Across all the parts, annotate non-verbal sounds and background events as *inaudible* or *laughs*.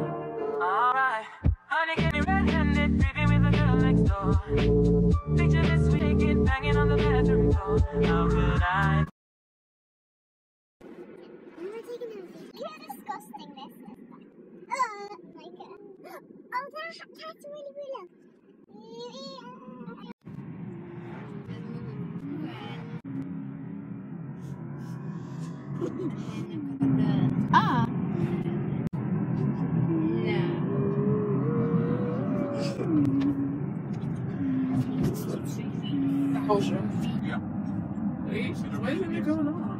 Alright, honey, get me red-handed, creepy with the girl next door. Picture this wicked banging on the bedroom door. How could I? Oh my god. *gasps* Oh, that, that's really, really Sure. Yeah. Hey, what is going on?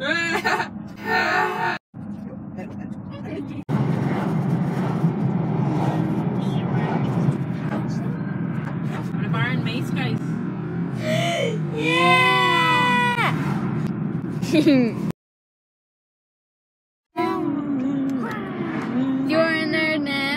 *laughs* You're *gasps* *laughs* in there now.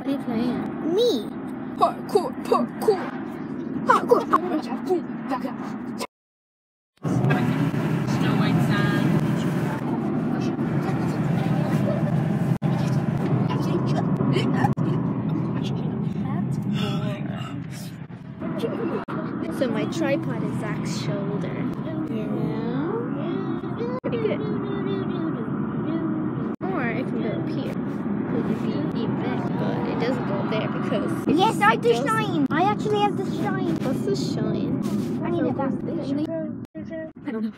What are you playing? Me. Parkour, parkour. Snow White Sand. So my tripod is Zach's shoulder. Yeah. Pretty good. Or it can go up here. It would be even better, but it doesn't go there because it Yes, I have the shine. I actually have the shine. What's the shine? I need it back. I don't know.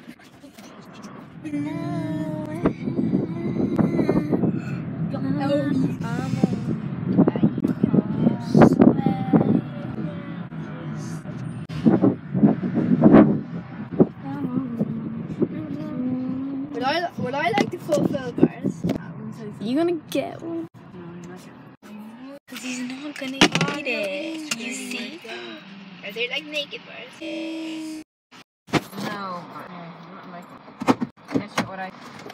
Would I, would I like to fulfill bars? You gonna get one? Cause he's not gonna eat it. You see? Are they like naked bars? No, not like That's not what I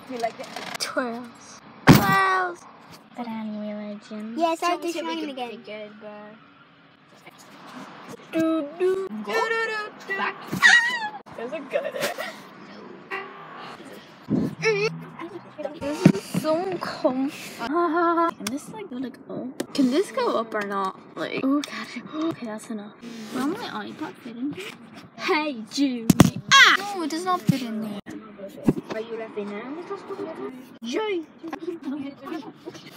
feel like. Twirls. Twirls. Banana religion. Yes, I have the Show me shine a again. Good bar. Do do. do. Back. Ah! There's a good. This is so comfy. *laughs* Can this like go like oh? Can this go up or not? Like oh god. *gasps* Okay, that's enough. Will my iPod fit in here? Hey Judy. Ah! No, it does not fit in there. Are you laughing now? Yay!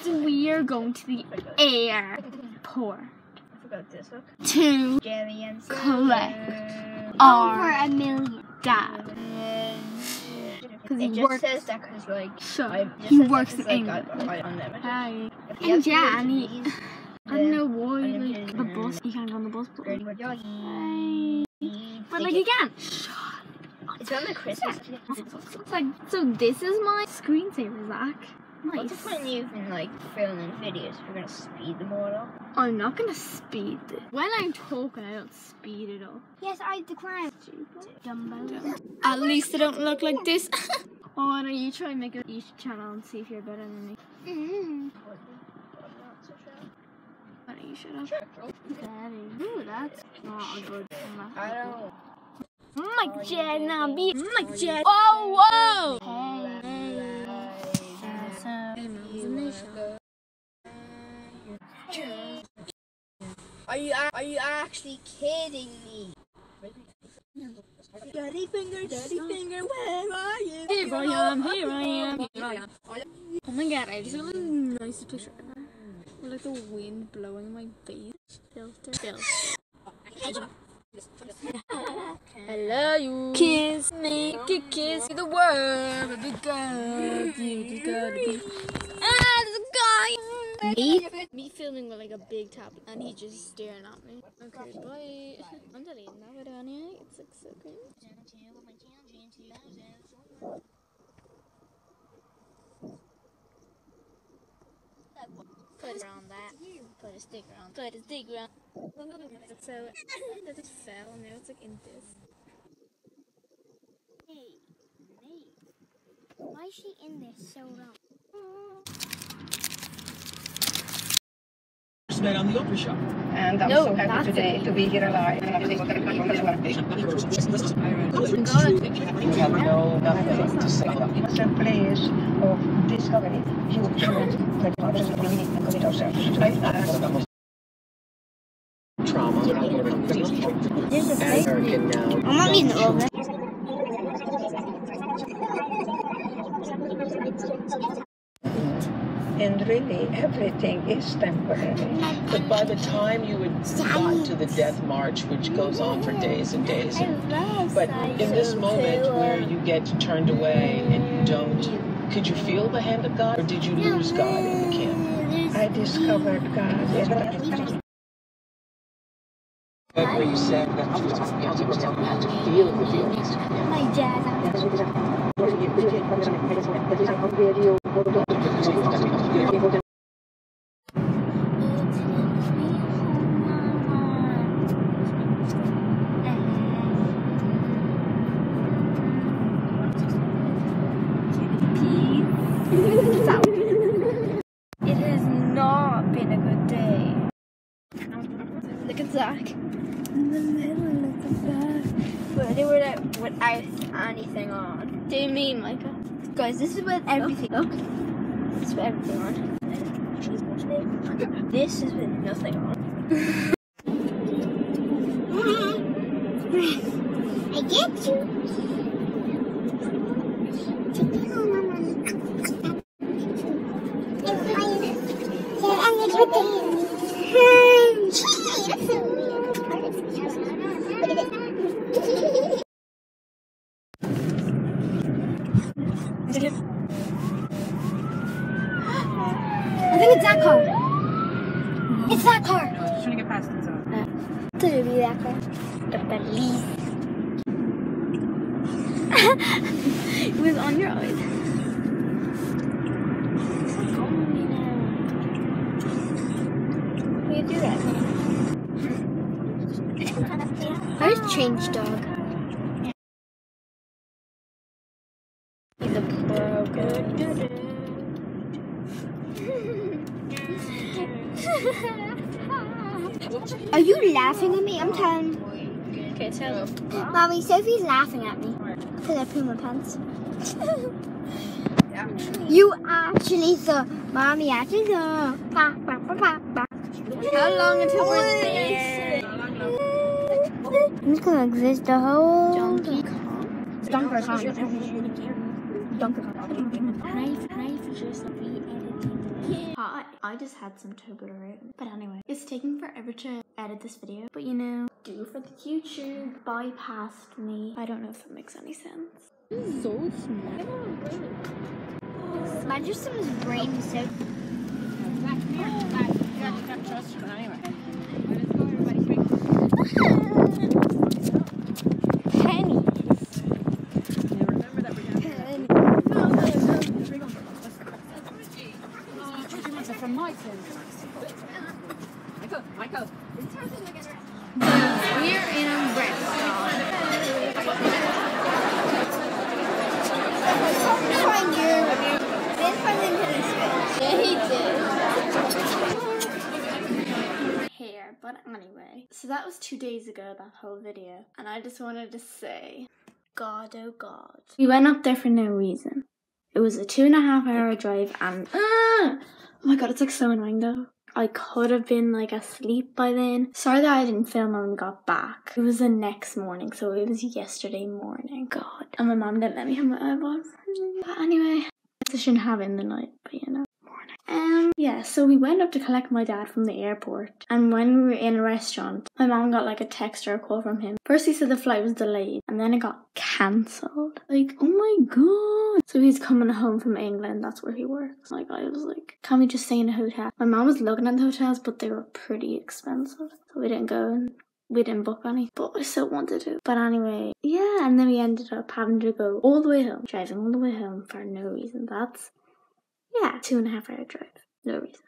so we are going to the airport I forgot this hook. to Collect. Our a million. dad. Because It he just works. says that because like So I, he works in like, England. I, I. Hi. And yeah, and he, I don't know why, like, the bus, he can't go on the bus, but, like, but like, he can't. It's on the Christmas. It's like, so this is my screensaver, Zach. What's the Nice. point in even like filming videos? We're gonna speed them all up. I'm not gonna speed. When I'm talking, I don't speed it up. Yes, I the crown. Dumbo. At least I don't look like this. *laughs* oh, why don't you try and make a YouTube channel and see if you're better than me? Mm -hmm. Why don't you shut up? Daddy. Ooh, that's not a good one. I don't. Mike Jet, now be Mike Jet. Oh, whoa! Are you are you actually kidding me? Daddy finger, daddy finger, where are you? Here I am, here I am, here I am. Oh my god, I just have a nice picture ever. With like the wind blowing in my face. Filter. Filter. Hello, you. Kiss me, ki- kiss the world, just gotta be. Ah, there's a guy. Me? Me filming with like a big tablet, and he's just staring at me. Okay, bye. I'm deleting that video anyway. It's like so cringe. Put it on that. Put a sticker on. Put a sticker on. So that just fell. Now it's like in this. Hey, Nate. Why is she in this so long? Met on the Oprah Show. And I'm No, so happy today it. to be here alive. And I'm You have no nothing to say about it. It's a place of discovery, huge, but others believe and commit ourselves. Trauma. American now. I'm not oh, eating all of it. And really, everything is temporary. But by the time you had got to the death march, which goes on for days and days, and, but in this moment where you get turned away and you don't, could you feel the hand of God, or did you lose God in the camp? I discovered God in Where you said that you had to feel it with your My dad. It has not been a good day. Look at Zach. In the middle of the bed. But they were without anything on. Do you mean, Micah? Guys, this is with everything. Look. This with everything on. This has been nothing on. I get you. I think it's that car. It's that car. Just trying to get past it. So. Could be that car. The police. *laughs* It was on your eyes. Will you do that? Where's Change Dog? He's a pro. Are you laughing at me? I'm telling. Okay, tell Mommy, Sophie's laughing at me because I poo my pants. *laughs* you actually saw. Mommy actually saw. Pa, pa, pa, pa, pa. How long until we're there? I'm just gonna exist the whole. Donkey Kong. Donkey Kong. Donkey Kong. Hi, I just had some Toblerone. But anyway, it's taking forever to edit this video. But you know, do for the YouTube bypassed me. I don't know if that makes any sense. So smart. Imagine someone's brain is so. Penny. Michael. We're in a restaurant. Your. This one into. Yeah, he did. Hair, but anyway. So that was two days ago, that whole video. And I just wanted to say, God, oh God. We went up there for no reason. It was a two and a half hour drive and ah! Oh my god, it's like so annoying though. I could have been like asleep by then. Sorry that I didn't film when we got back. It was the next morning, so it was yesterday morning. God. And my mom didn't let me have my eyeballs. But anyway, I shouldn't have in the night, but you know. Um yeah, so we went up to collect my dad from the airport and when we were in a restaurant, my mom got like a text or a call from him. First he said the flight was delayed and then it got cancelled. Like, oh my god. So he's coming home from England, that's where he works. Like I was like, can we just stay in a hotel? My mom was looking at the hotels but they were pretty expensive. So we didn't go and we didn't book any, but I still wanted to. But anyway, yeah, and then we ended up having to go all the way home, driving all the way home for no reason. That's, yeah, two and a half hour drive. No reason.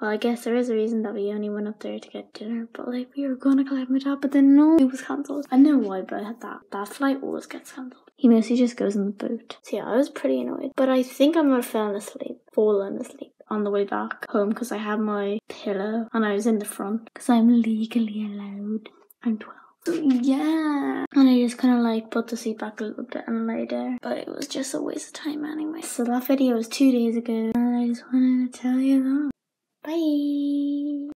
Well, I guess there is a reason that we only went up there to get dinner, but like we were gonna climb my dad, but then no, it was cancelled. I know why, but that that flight always gets cancelled. He mostly just goes in the boat. So yeah, I was pretty annoyed, but I think I might have fallen asleep, fallen asleep. on the way back home because I had my pillow and I was in the front because I'm legally allowed. I'm 12. Yeah. And I just kind of like put the seat back a little bit and lay there. But it was just a waste of time anyway. So that video was two days ago. And I just wanted to tell you that. Bye.